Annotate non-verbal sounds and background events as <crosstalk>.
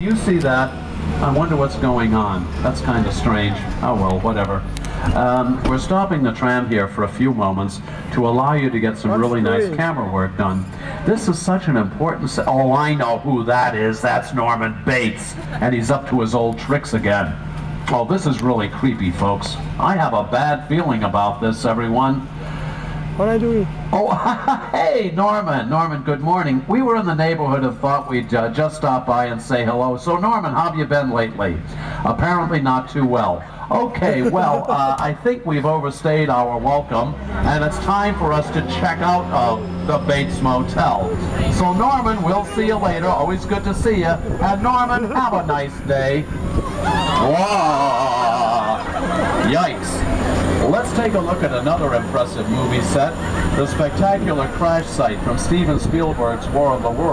You see that? I wonder what's going on. That's kind of strange. Oh well, whatever. Um, we're stopping the tram here for a few moments to allow you to get some That's really nice strange. camera work done. This is such an important... Oh, I know who that is. That's Norman Bates. And he's up to his old tricks again. Oh, this is really creepy, folks. I have a bad feeling about this, everyone. What are you doing? Oh, <laughs> hey, Norman. Norman, good morning. We were in the neighborhood and thought we'd uh, just stop by and say hello. So, Norman, how have you been lately? Apparently not too well. Okay, <laughs> well, uh, I think we've overstayed our welcome, and it's time for us to check out of the Bates Motel. So, Norman, we'll see you later. Always good to see you. And, Norman, have a nice day. Whoa! Let's take a look at another impressive movie set, the spectacular crash site from Steven Spielberg's War of the Worlds.